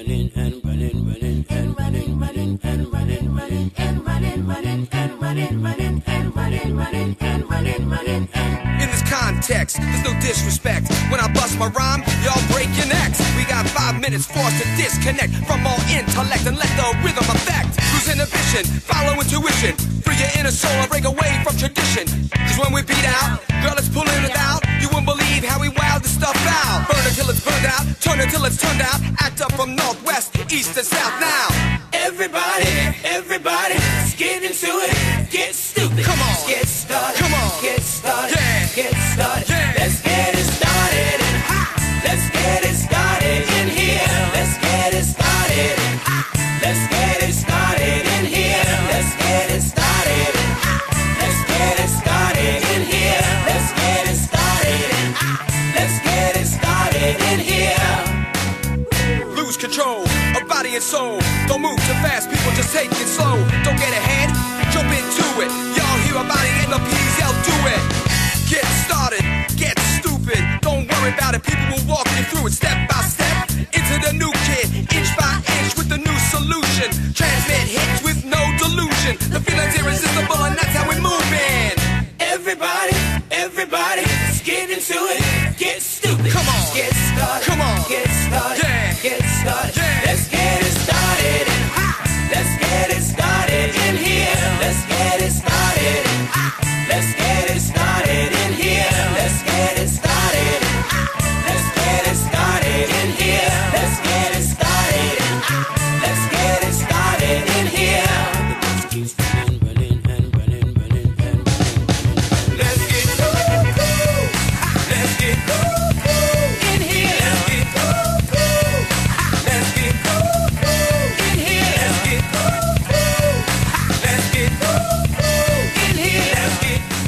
running and running, running and running, running and running, running and running, running and running, running and running, running and running, running. In this context, there's no disrespect. When I bust my rhyme, y'all break your necks. We got five minutes for us to disconnect from all intellect and let the rhythm affect. Lose inhibition, follow intuition. Free your inner soul and break away from tradition. Cause when we beat out, girl, it's pulling it out. Burned out, turn it till it's turned out. Act up from northwest, east to south now. Everybody, everybody, and soul. Don't move too fast, people just take it slow. Don't get ahead, jump into it. Y'all hear about it in the Peas, they'll do it. Get started, get stupid. Don't worry about it, people will walk you through it step by step. Into the new kid, inch by inch with the new solution. Transmit hits with no delusion. The feeling's irresistible, get, in here. Let's get.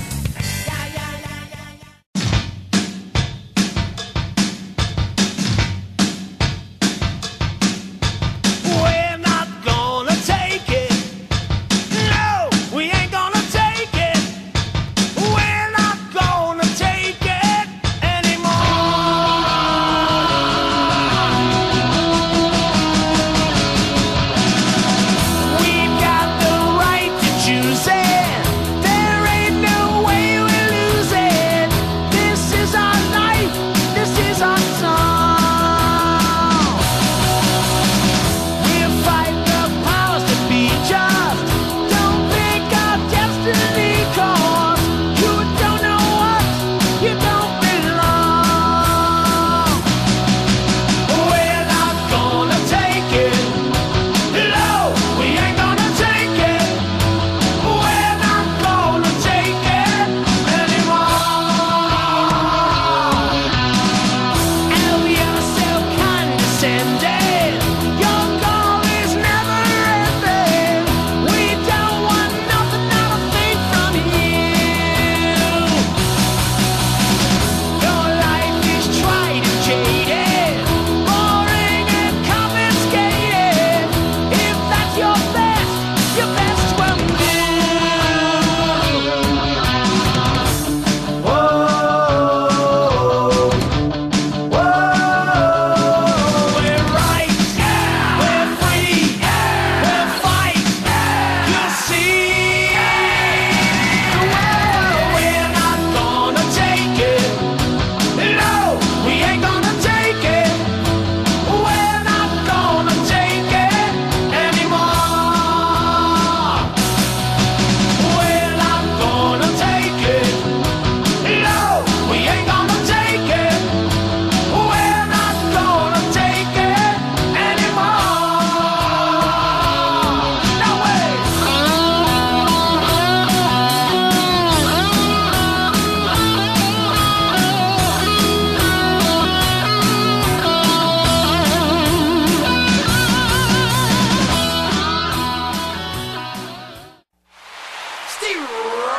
Steve.